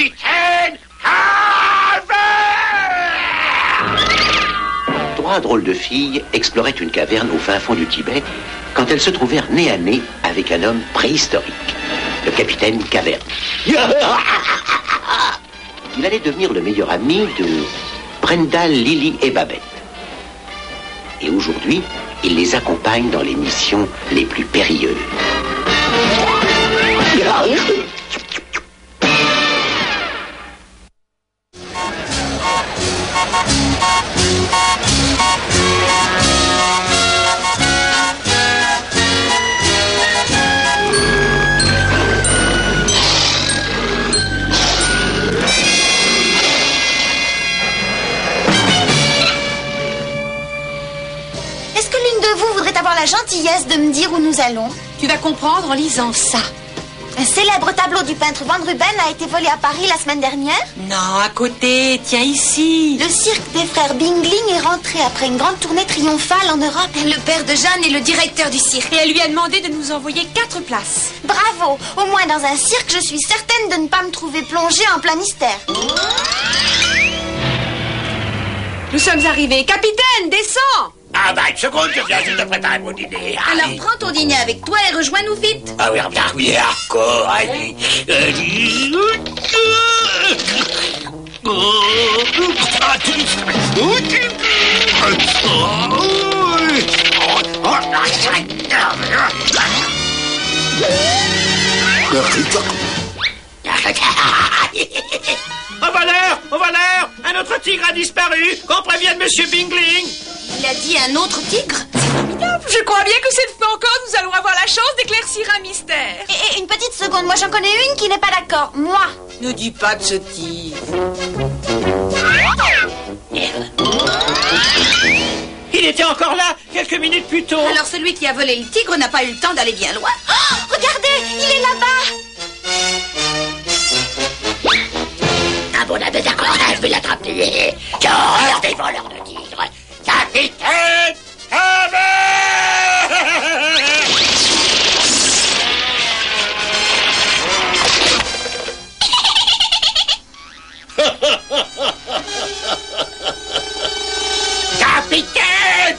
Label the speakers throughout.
Speaker 1: Capitaine
Speaker 2: Trois drôles de filles exploraient une caverne au fin fond du Tibet quand elles se trouvèrent nez à nez avec un homme préhistorique, le capitaine Caverne. Il allait devenir le meilleur ami de Brenda, Lily et Babette. Et aujourd'hui, il les accompagne dans les missions les plus périlleuses.
Speaker 3: gentillesse de me dire où nous allons
Speaker 4: Tu vas comprendre en lisant ça.
Speaker 3: Un célèbre tableau du peintre Van Ruben a été volé à Paris la semaine dernière.
Speaker 4: Non, à côté, tiens ici.
Speaker 3: Le cirque des frères Bingling est rentré après une grande tournée triomphale en Europe.
Speaker 5: Le père de Jeanne est le directeur du cirque.
Speaker 4: Et elle lui a demandé de nous envoyer quatre places.
Speaker 3: Bravo Au moins dans un cirque, je suis certaine de ne pas me trouver plongée en plein mystère.
Speaker 4: Nous sommes arrivés. Capitaine, descends
Speaker 1: Ah bah une seconde, je viens juste de préparer mon dîner.
Speaker 5: Alors prends ton dîner avec toi et rejoins-nous vite.
Speaker 1: Ah oui, bien, oui, hardcore, allez. Allez. Au voleur Au voleur Un autre tigre a disparu Qu'on prévienne Monsieur Bingling
Speaker 5: Il a dit un autre tigre
Speaker 4: Je crois bien que cette fois encore, nous allons avoir la chance d'éclaircir un mystère.
Speaker 3: Et, et une petite seconde, moi j'en connais une qui n'est pas d'accord. Moi
Speaker 4: Ne dis pas de ce tigre.
Speaker 1: Il était encore là, quelques minutes plus tôt
Speaker 5: Alors celui qui a volé le tigre n'a pas eu le temps d'aller bien loin.
Speaker 3: Oh, Regardez, il est là-bas
Speaker 1: Bon, ah ben d'accord, je vais l'attraper. J'ai horreur des voleurs de tigres. Capitaine Hammer Capitaine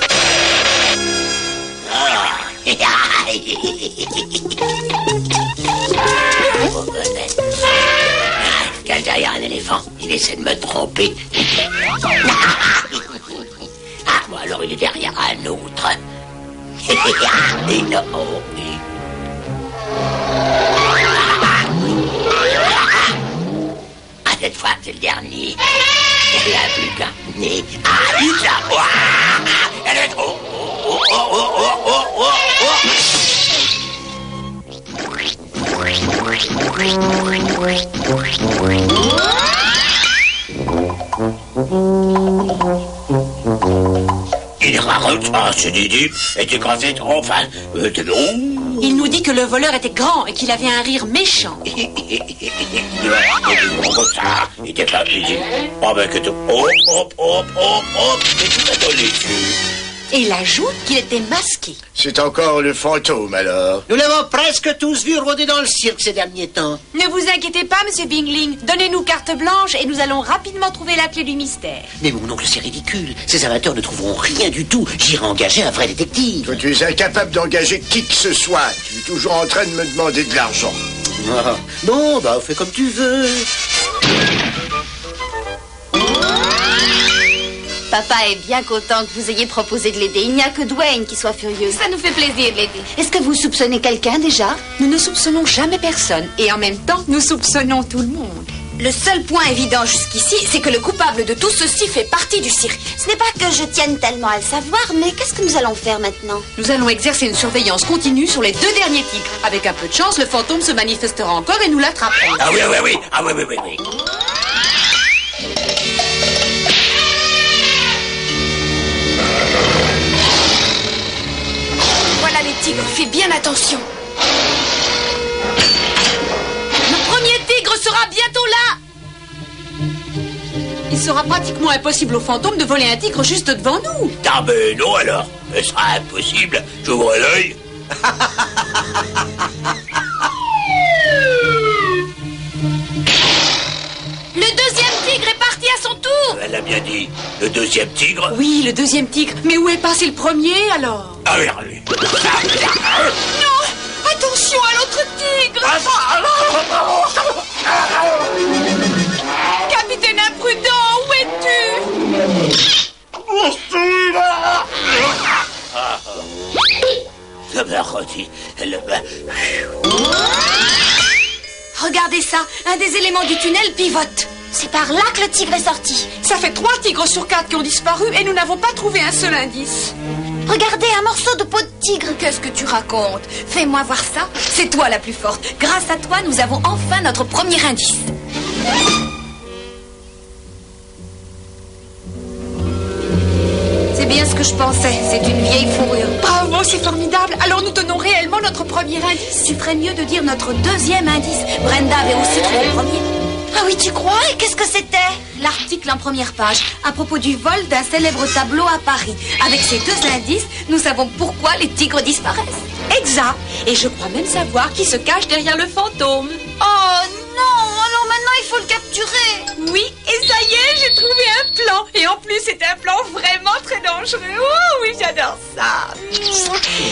Speaker 1: Hammer Cache derrière un éléphant. Il essaie de me tromper. Ah, bon, alors il est derrière un autre. Non, Ah, cette fois, c'est le dernier. A plus qu'un. Ah, il a... Ouah Elle est trop... Oh, oh, oh, oh, oh, oh, oh. Ce trop fan. Euh, long.
Speaker 4: Il nous dit que le voleur était grand et qu'il avait un rire méchant.
Speaker 1: Ça, il était pas Didi. Oh, ben que tout. Hop, hop, hop, hop, hop. Et tout à.
Speaker 4: Et il ajoute qu'il était masqué.
Speaker 6: C'est encore le fantôme alors.
Speaker 7: Nous l'avons presque tous vu rôder dans le cirque ces derniers temps.
Speaker 4: Ne vous inquiétez pas, monsieur Bingling. Donnez-nous carte blanche et nous allons rapidement trouver la clé du mystère.
Speaker 7: Mais mon oncle, c'est ridicule. Ces amateurs ne trouveront rien du tout. J'irai engager un vrai détective.
Speaker 6: Toi, tu es incapable d'engager qui que ce soit. Tu es toujours en train de me demander de l'argent.
Speaker 7: Ah, Bon, bah, fais comme tu veux.
Speaker 3: Papa est bien content que vous ayez proposé de l'aider. Il n'y a que Dwayne qui soit furieux.
Speaker 5: Ça nous fait plaisir de l'aider.
Speaker 3: Est-ce que vous soupçonnez quelqu'un déjà?
Speaker 4: Nous ne soupçonnons jamais personne et en même temps, nous soupçonnons tout le monde.
Speaker 5: Le seul point évident jusqu'ici, c'est que le coupable de tout ceci fait partie du cirque.
Speaker 3: Ce n'est pas que je tienne tellement à le savoir, mais qu'est-ce que nous allons faire maintenant?
Speaker 4: Nous allons exercer une surveillance continue sur les deux derniers tigres. Avec un peu de chance, le fantôme se manifestera encore et nous l'attraperons.
Speaker 1: Ah oui, oui, oui. Ah oui, oui, oui, oui.
Speaker 5: Tigres, fais bien attention. Le premier tigre sera bientôt là.
Speaker 4: Il sera pratiquement impossible au fantôme de voler un tigre juste devant nous.
Speaker 1: Ah ben non alors. Ce sera impossible. J'ouvre l'œil. Elle a bien dit. Le deuxième tigre.
Speaker 4: Oui, le deuxième tigre. Mais où est passé le premier alors?
Speaker 1: Ah, regarde lui.
Speaker 4: Non Attention à l'autre tigre Capitaine imprudent, où es-tu?
Speaker 5: Regardez ça, un des éléments du tunnel pivote.
Speaker 3: C'est par là que le tigre est sorti.
Speaker 4: Ça fait trois tigres sur quatre qui ont disparu et nous n'avons pas trouvé un seul indice.
Speaker 3: Regardez, un morceau de peau de tigre.
Speaker 5: Qu'est-ce que tu racontes? Fais-moi voir ça. C'est toi la plus forte. Grâce à toi, nous avons enfin notre premier indice. C'est bien ce que je pensais. C'est une vieille fourrure.
Speaker 4: Bravo, c'est formidable. Alors nous tenons réellement notre premier indice.
Speaker 5: Tu ferais mieux de dire notre deuxième indice. Brenda avait aussi trouvé le premier.
Speaker 3: Ah oui, tu crois? Et qu'est-ce que c'était?
Speaker 5: L'article en première page à propos du vol d'un célèbre tableau à Paris. Avec ces deux indices, nous savons pourquoi les tigres disparaissent.
Speaker 4: Exact. Et je crois même savoir qui se cache derrière le fantôme.
Speaker 3: Oh non Alors maintenant, il faut le capturer.
Speaker 4: Oui, et ça y est, j'ai trouvé un plan. Et en plus, c'est un plan vraiment très dangereux. Oh oui, j'adore ça.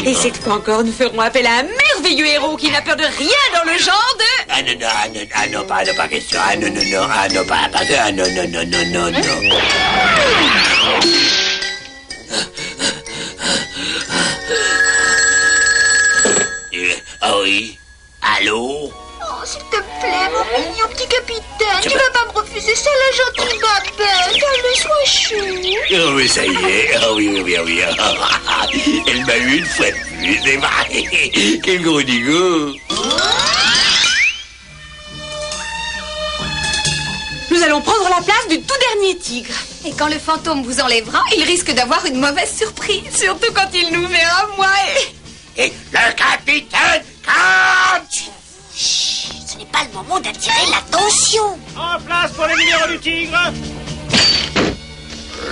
Speaker 4: Et cette fois encore, nous ferons appel à un merveilleux héros qui n'a peur de rien dans le genre de...
Speaker 1: Ah non, non, ah non, ah non, pas, non, pas question. Ah non, non, non, ah non, pas, pas, ah non, non, non, non, non, non. Ah oui Allô?
Speaker 3: Oh, s'il te plaît, mon mignon petit capitaine, tu vas pas me refuser ça, la gentille babette. Chou.
Speaker 1: Oh oui, ça y est. Ah oui, oui, oui, oui. Elle m'a eu une fois de plus, c'est vrai. Quel gros digo.
Speaker 4: Nous allons prendre la place du tout dernier tigre.
Speaker 5: Et quand le fantôme vous enlèvera, il risque d'avoir une mauvaise surprise.
Speaker 4: Surtout quand il nous verra, moi et...
Speaker 1: Et le capitaine Catch
Speaker 3: Ce n'est pas le moment d'attirer l'attention.
Speaker 8: En place pour le numéro du tigre
Speaker 9: Je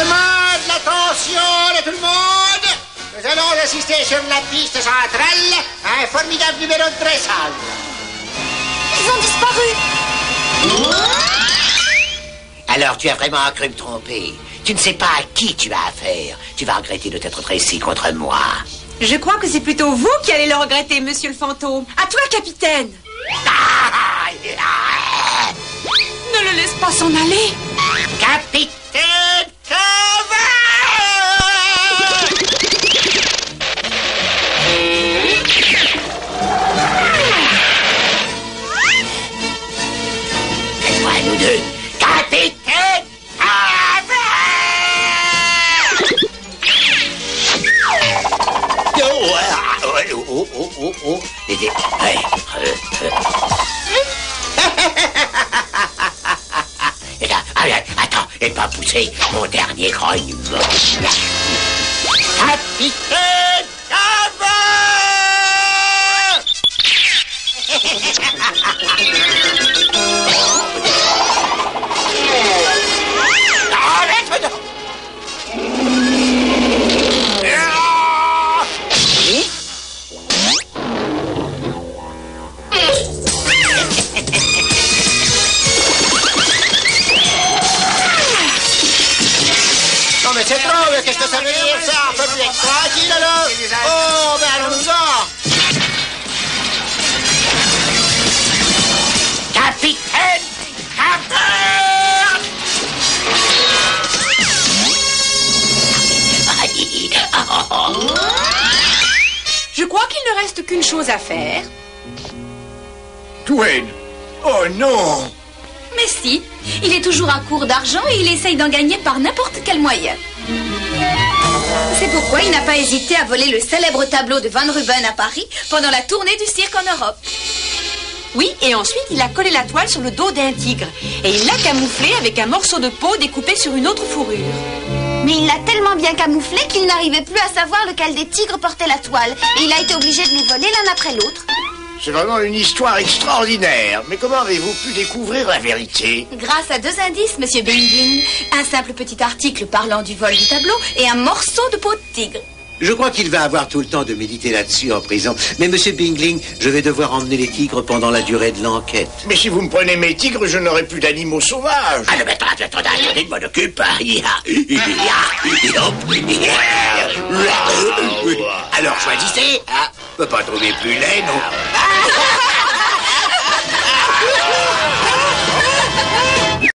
Speaker 9: demande l'attention de tout le monde. Nous allons assister sur la piste centrale à un formidable numéro de dressage.
Speaker 3: Ils ont disparu.
Speaker 7: Alors tu as vraiment cru me tromper. Tu ne sais pas à qui tu as affaire. Tu vas regretter de t'être dressé contre moi.
Speaker 4: Je crois que c'est plutôt vous qui allez le regretter, monsieur le fantôme. À toi, capitaine. Ne le laisse pas s'en aller.
Speaker 1: Capitaine Cavard Cette fois, nous deux. Oh, oh. Et des- ah, attends, et pas pousser mon dernier grognement. Capitaine Cavard
Speaker 4: qu'une chose à faire.
Speaker 6: Dwayne Oh non
Speaker 5: Mais si, il est toujours à court d'argent et il essaye d'en gagner par n'importe quel moyen. C'est pourquoi il n'a pas hésité à voler le célèbre tableau de Van Ruben à Paris pendant la tournée du cirque en Europe.
Speaker 4: Oui, et ensuite il a collé la toile sur le dos d'un tigre. Et il l'a camouflé avec un morceau de peau découpé sur une autre fourrure.
Speaker 3: Mais il l'a tellement bien camouflé qu'il n'arrivait plus à savoir lequel des tigres portait la toile. Et il a été obligé de les voler l'un après l'autre.
Speaker 6: C'est vraiment une histoire extraordinaire. Mais comment avez-vous pu découvrir la vérité?
Speaker 5: Grâce à deux indices, monsieur Bingling. Un simple petit article parlant du vol du tableau et un morceau de peau de tigre.
Speaker 7: Je crois qu'il va avoir tout le temps de méditer là-dessus en prison. Mais monsieur Bingling, je vais devoir emmener les tigres pendant la durée de l'enquête.
Speaker 6: Mais si vous me prenez mes tigres, je n'aurai plus d'animaux sauvages.
Speaker 1: Ah, non, mais attendez, attendez, attendez, je m'en occupe. Alors choisissez. Ah, peut pas trouver plus laid, non?